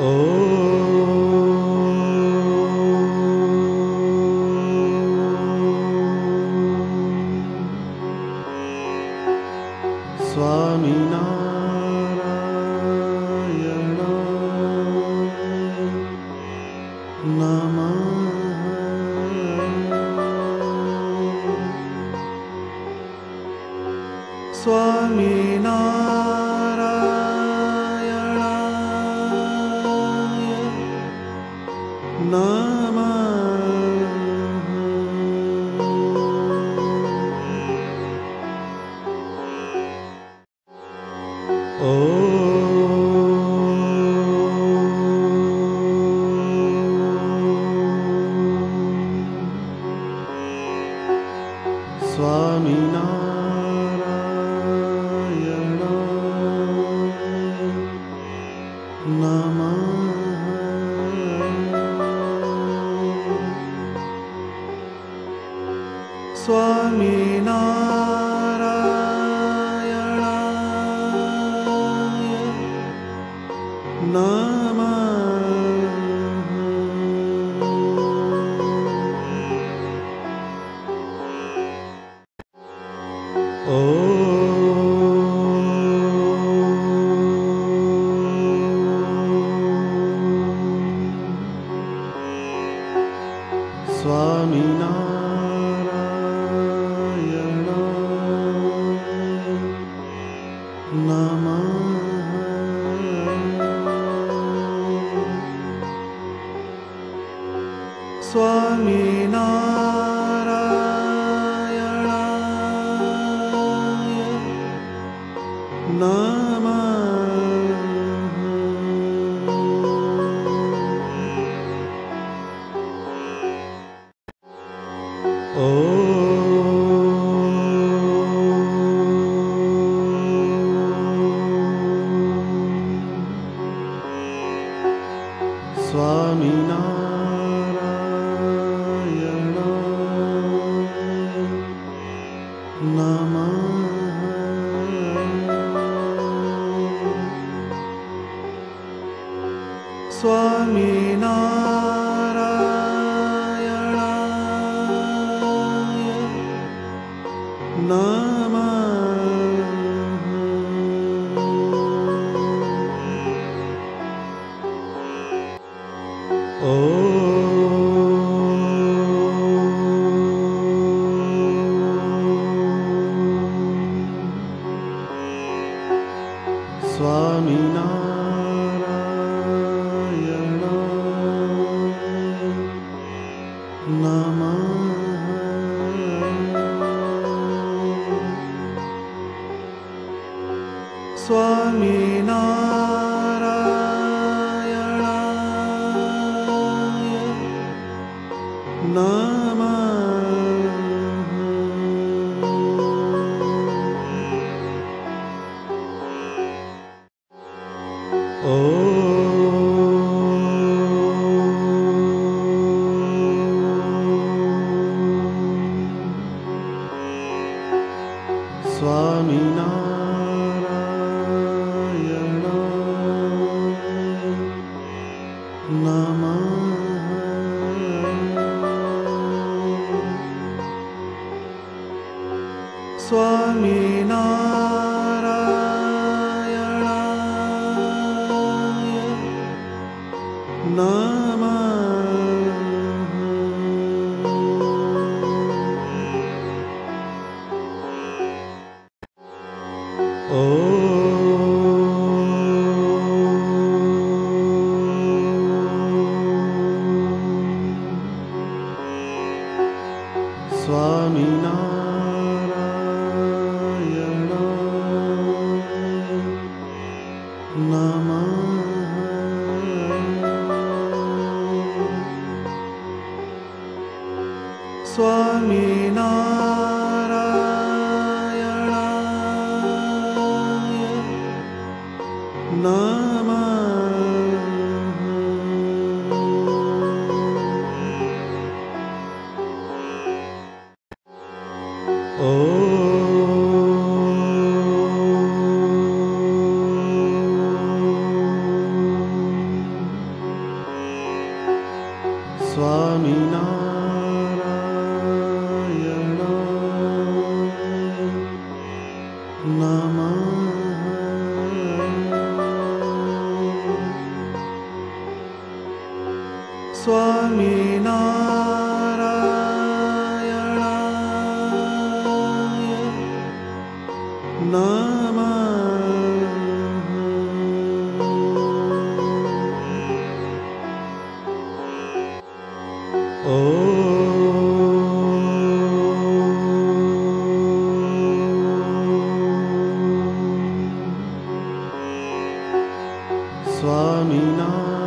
Oh. 能 Swamina. Swami Nam. स्वामिना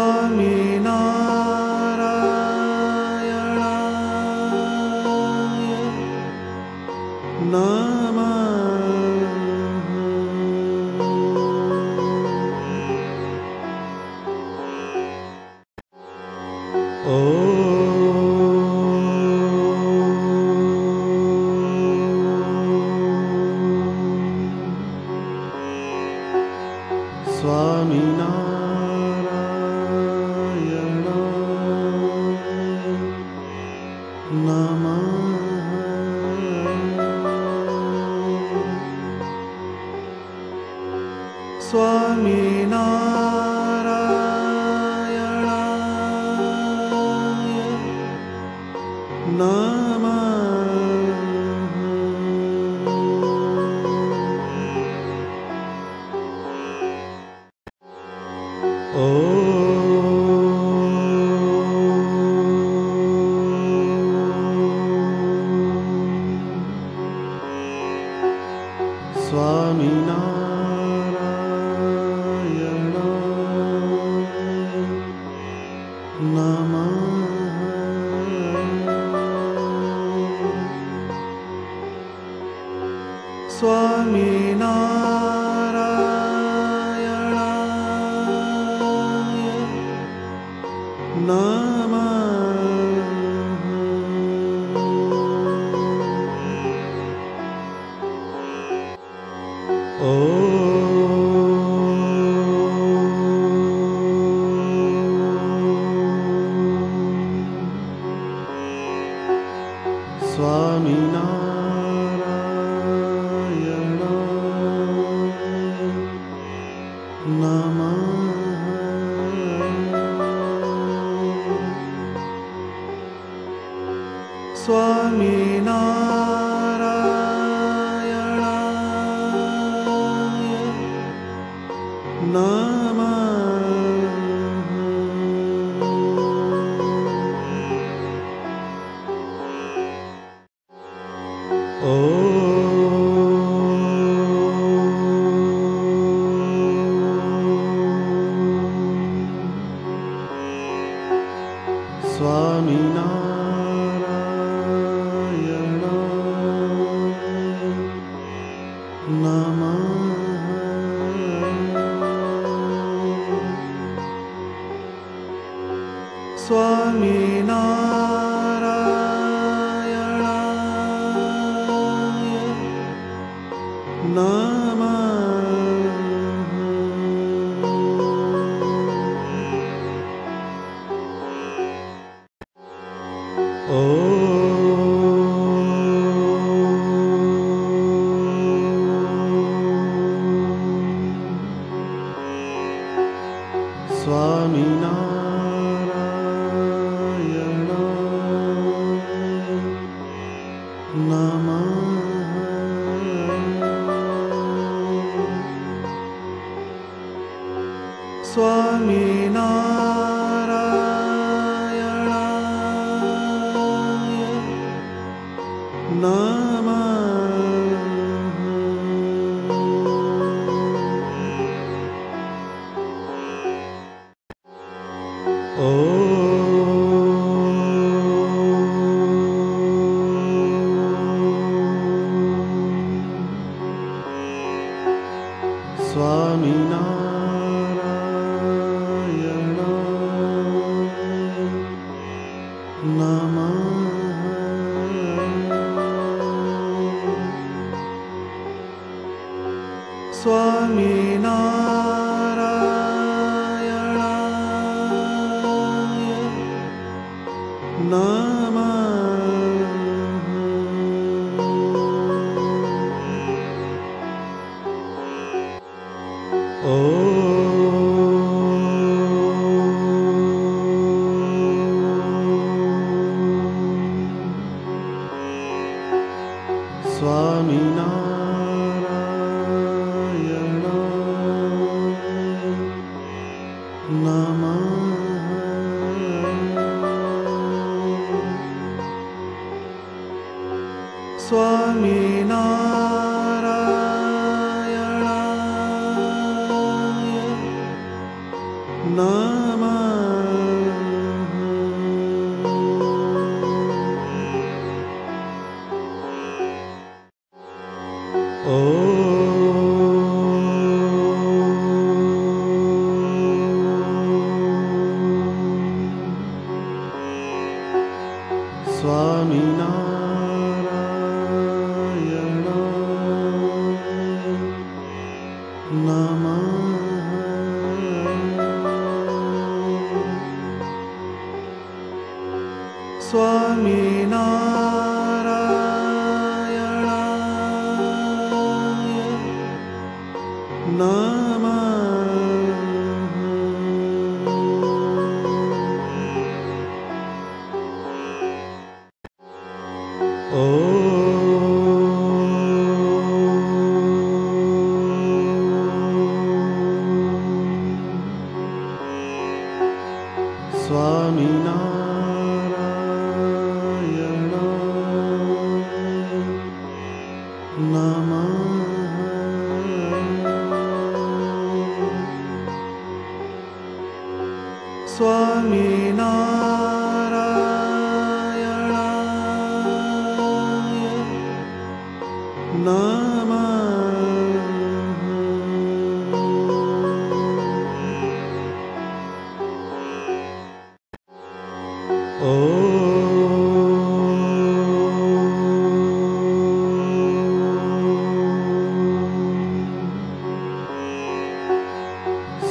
Swami Nam. Oh. No. Domino. Swami Nam.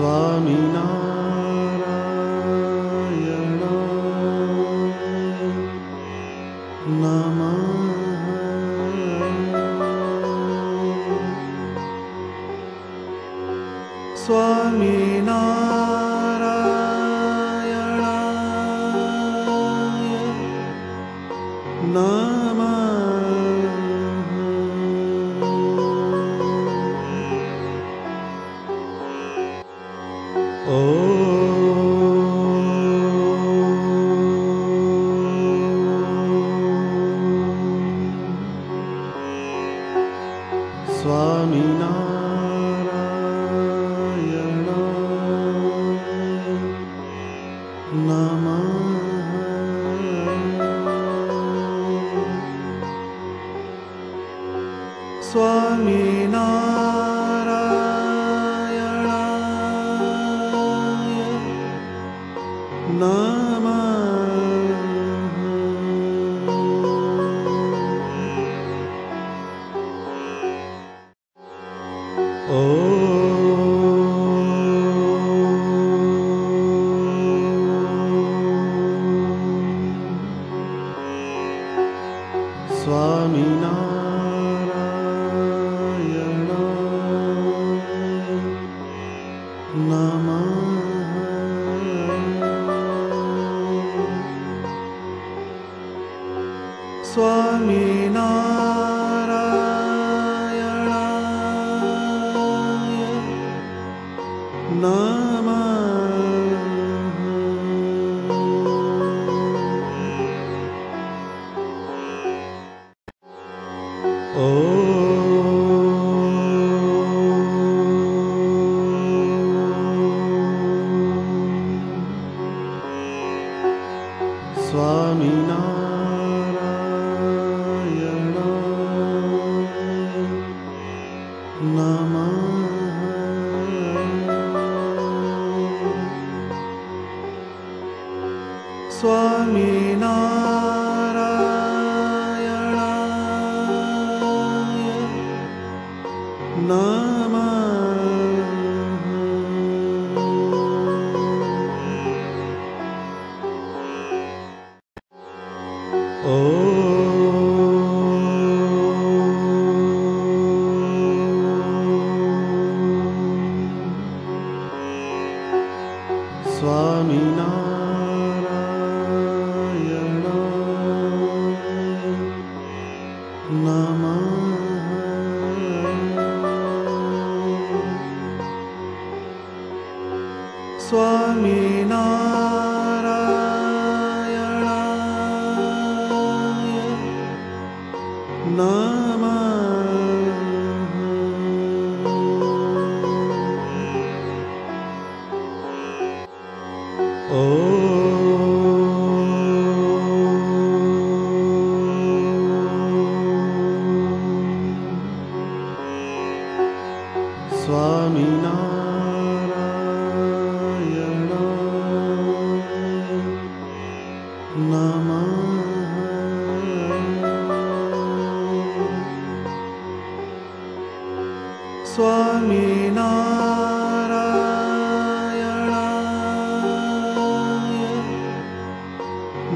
Swaminam. Nina. Oh.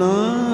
ना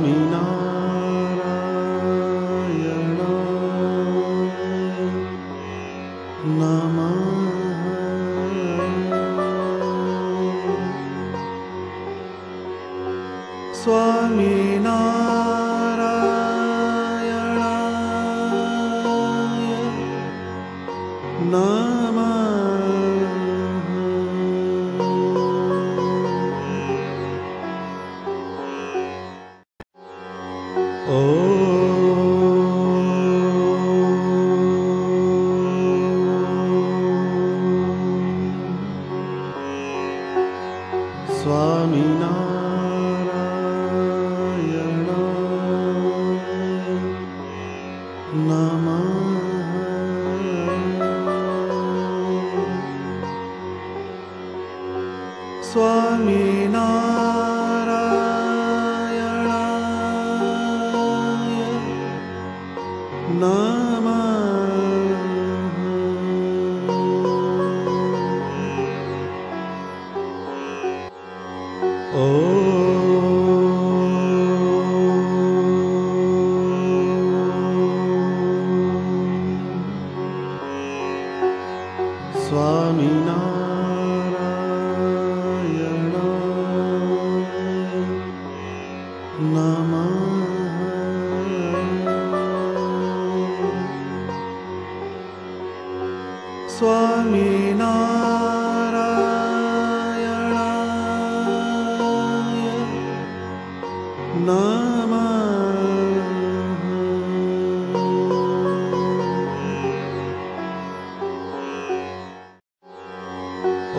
mim. स्वामिना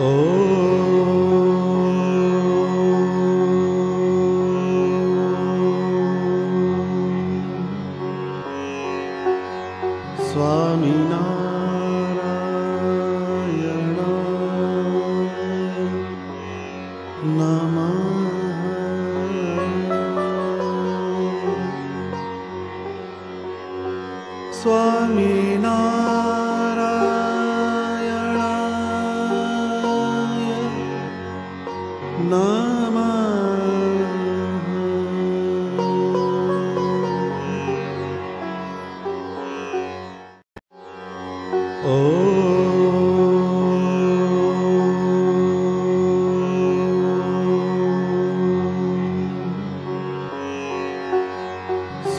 Oh.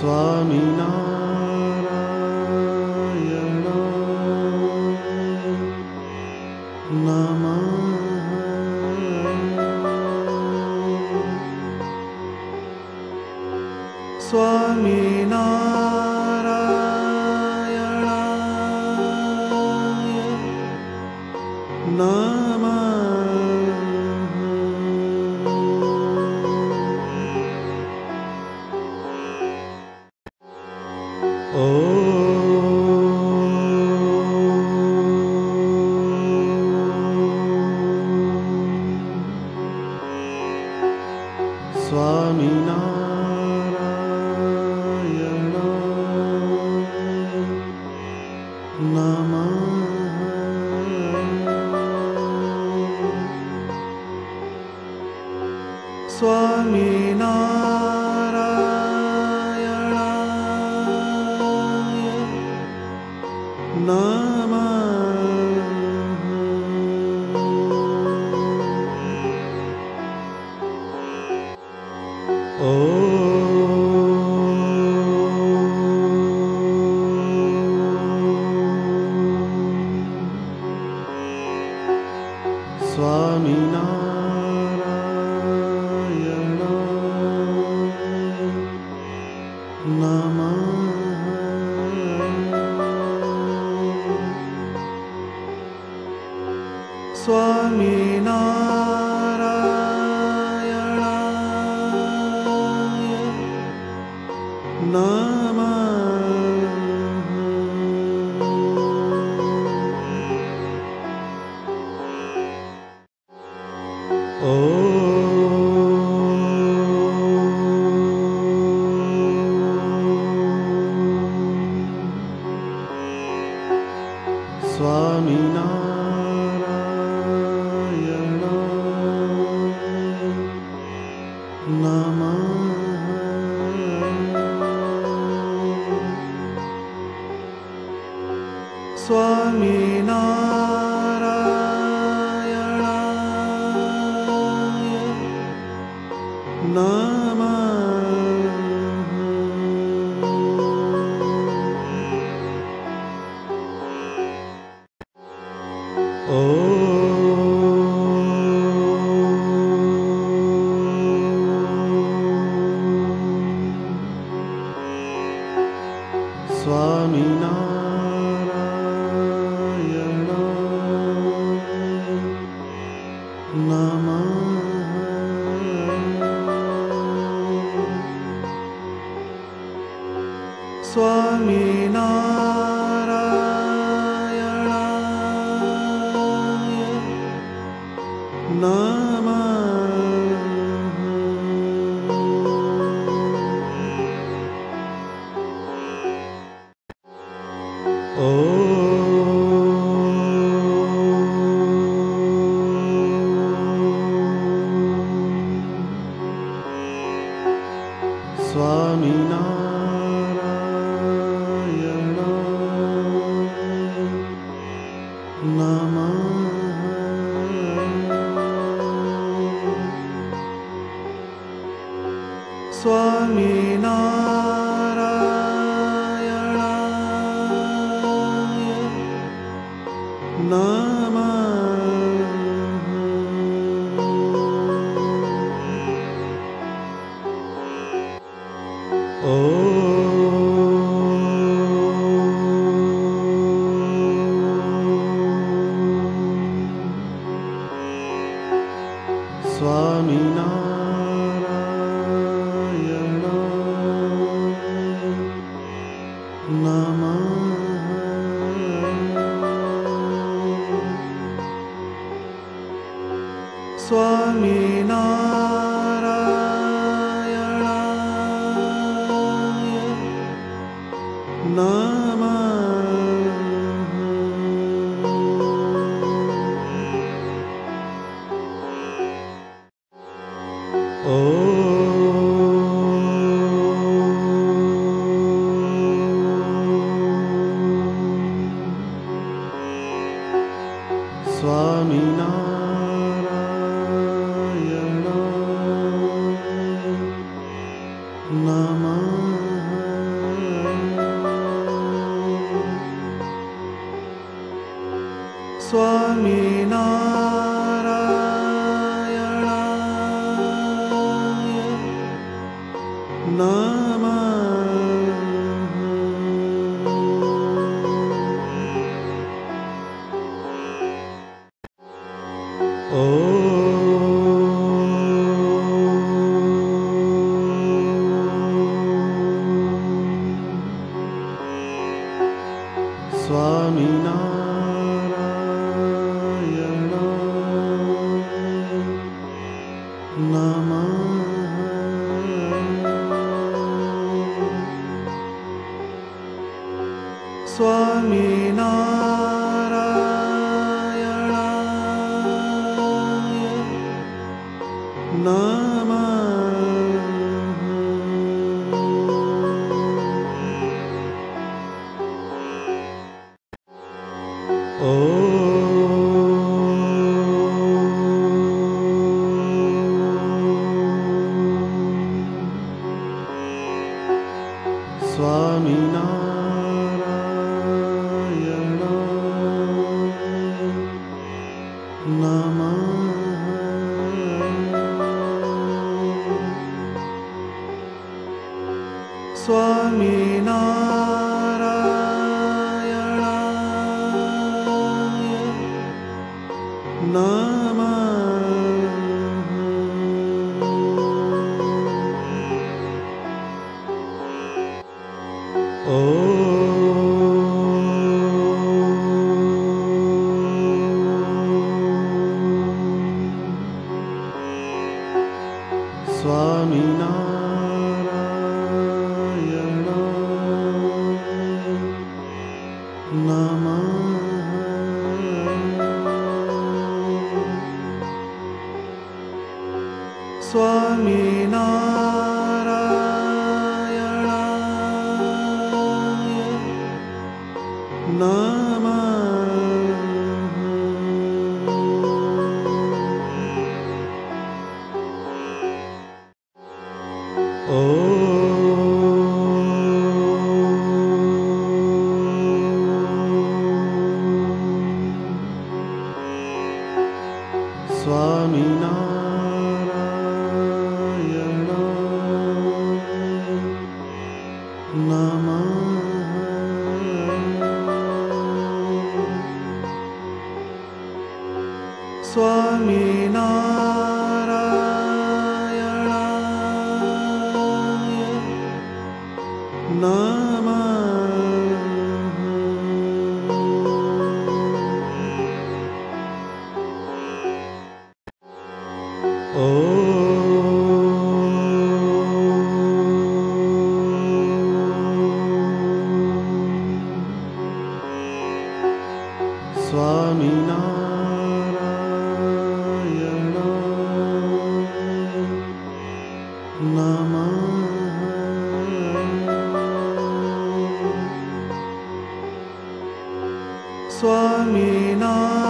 स्वामिनारायणाय Swaminam. Oh. No. Não. Swaminam. 算命。Swaminam. not.